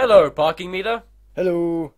Hello, parking meter. Hello.